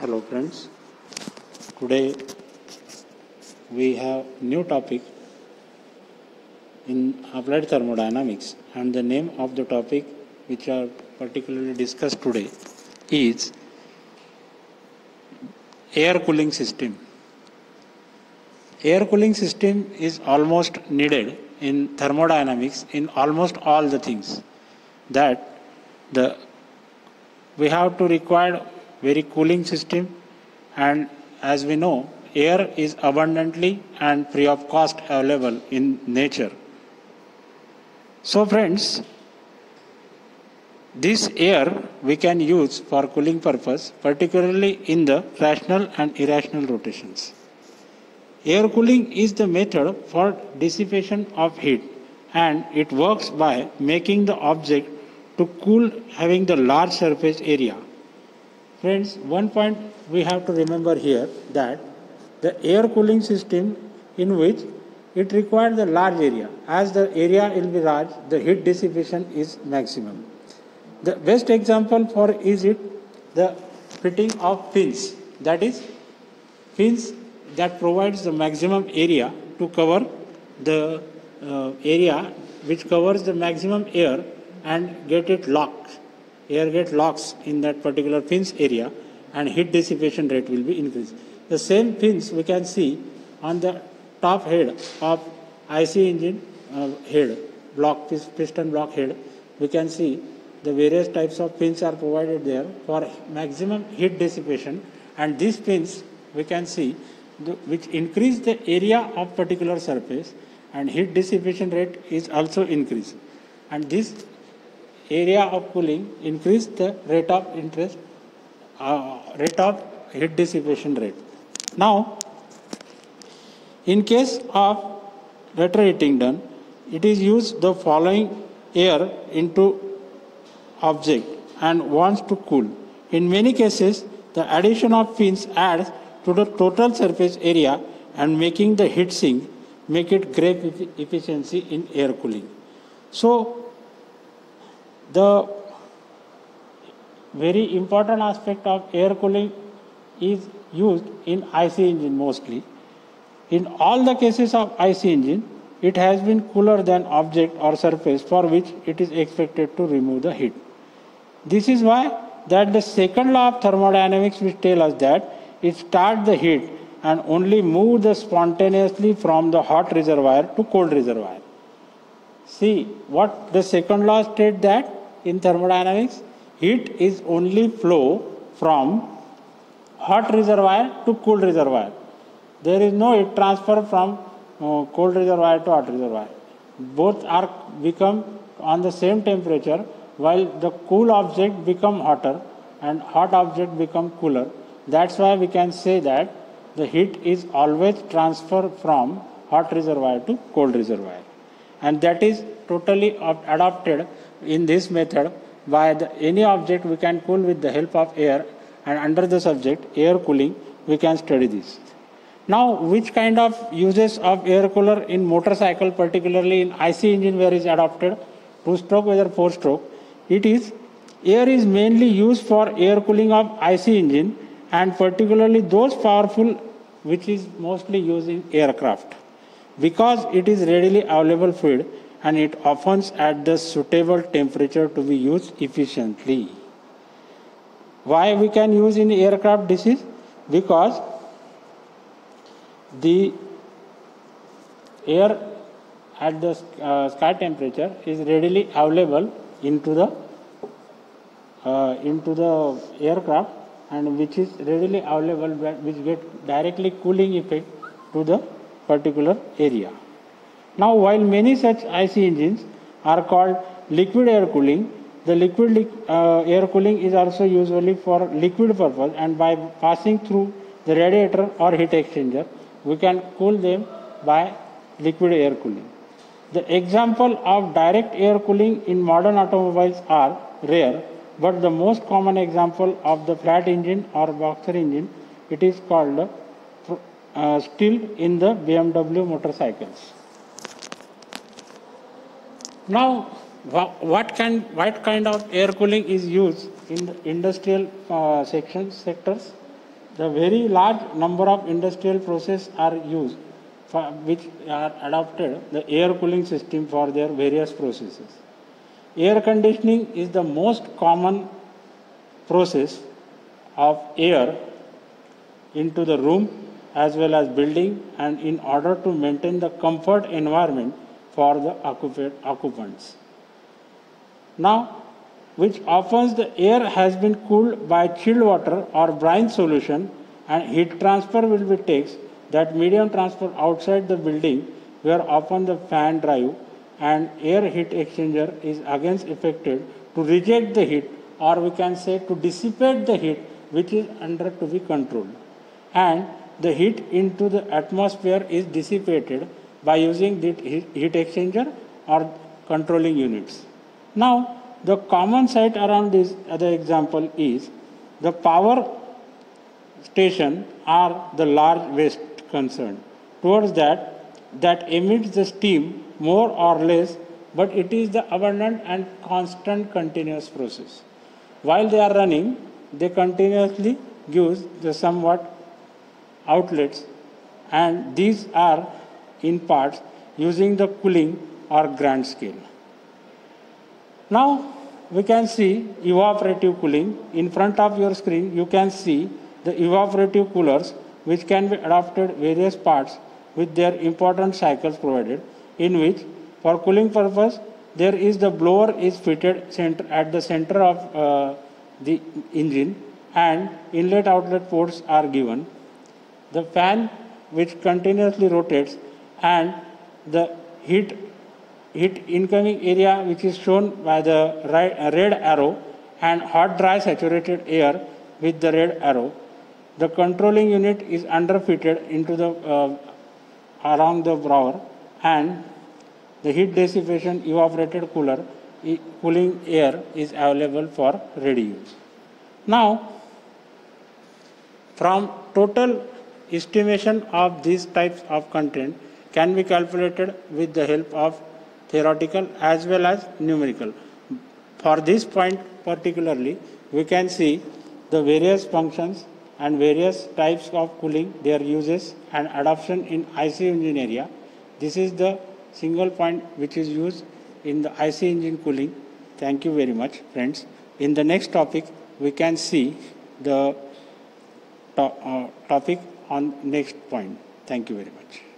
Hello friends. Today we have new topic in applied thermodynamics and the name of the topic which are particularly discussed today is air cooling system. Air cooling system is almost needed in thermodynamics in almost all the things that the we have to require very cooling system. And as we know air is abundantly and free of cost available in nature. So friends this air we can use for cooling purpose particularly in the rational and irrational rotations. Air cooling is the method for dissipation of heat and it works by making the object to cool having the large surface area Friends, one point we have to remember here that the air cooling system in which it requires a large area. As the area will be large, the heat dissipation is maximum. The best example for is it the fitting of fins. That is, fins that provides the maximum area to cover the uh, area which covers the maximum air and get it locked air gate locks in that particular fins area and heat dissipation rate will be increased. The same fins we can see on the top head of IC engine uh, head, block piston block head. We can see the various types of pins are provided there for maximum heat dissipation and these pins we can see the, which increase the area of particular surface and heat dissipation rate is also increased and this area of cooling increase the rate of interest uh, rate of heat dissipation rate. Now, in case of retroheating done, it is used the following air into object and wants to cool. In many cases, the addition of fins adds to the total surface area and making the heat sink make it great efficiency in air cooling. So the very important aspect of air cooling is used in IC engine mostly. In all the cases of IC engine, it has been cooler than object or surface for which it is expected to remove the heat. This is why that the second law of thermodynamics which tell us that it starts the heat and only move the spontaneously from the hot reservoir to cold reservoir. See what the second law state that in thermodynamics, heat is only flow from hot reservoir to cool reservoir. There is no heat transfer from uh, cold reservoir to hot reservoir. Both are become on the same temperature while the cool object become hotter and hot object become cooler. That's why we can say that the heat is always transferred from hot reservoir to cold reservoir. And that is totally adopted in this method by the, any object we can cool with the help of air and under the subject air cooling we can study this. Now which kind of uses of air cooler in motorcycle particularly in IC engine where is adopted? Two stroke whether four stroke. It is air is mainly used for air cooling of IC engine and particularly those powerful which is mostly used in aircraft. Because it is readily available fluid and it often at the suitable temperature to be used efficiently. Why we can use in aircraft this is because the air at the uh, sky temperature is readily available into the uh, into the aircraft and which is readily available which get directly cooling effect to the particular area. Now, while many such IC engines are called liquid air cooling, the liquid uh, air cooling is also usually for liquid purpose and by passing through the radiator or heat exchanger, we can cool them by liquid air cooling. The example of direct air cooling in modern automobiles are rare, but the most common example of the flat engine or boxer engine, it is called uh, still in the BMW motorcycles. Now, what kind, what kind of air cooling is used in the industrial uh, sections, sectors? the very large number of industrial processes are used for which are adopted the air cooling system for their various processes. Air conditioning is the most common process of air into the room as well as building and in order to maintain the comfort environment for the occupants. Now, which often the air has been cooled by chilled water or brine solution and heat transfer will be takes that medium transfer outside the building where often the fan drive and air heat exchanger is against affected to reject the heat or we can say to dissipate the heat which is under to be controlled and the heat into the atmosphere is dissipated by using the heat exchanger or controlling units. Now, the common sight around this other example is the power station are the large waste concern. Towards that, that emits the steam more or less, but it is the abundant and constant continuous process. While they are running, they continuously use the somewhat outlets and these are in parts using the cooling or grand scale. Now we can see evaporative cooling. In front of your screen you can see the evaporative coolers which can be adapted various parts with their important cycles provided in which for cooling purpose there is the blower is fitted center, at the center of uh, the engine and inlet outlet ports are given the fan which continuously rotates and the heat heat incoming area which is shown by the red arrow and hot dry saturated air with the red arrow. The controlling unit is underfitted into the uh, along the blower and the heat dissipation evaporated cooler cooling air is available for ready use. Now from total Estimation of these types of content can be calculated with the help of theoretical as well as numerical. For this point particularly, we can see the various functions and various types of cooling, their uses and adoption in IC engine area. This is the single point which is used in the IC engine cooling. Thank you very much, friends. In the next topic, we can see the to uh, topic on next point. Thank you very much.